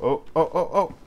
Oh, oh, oh, oh.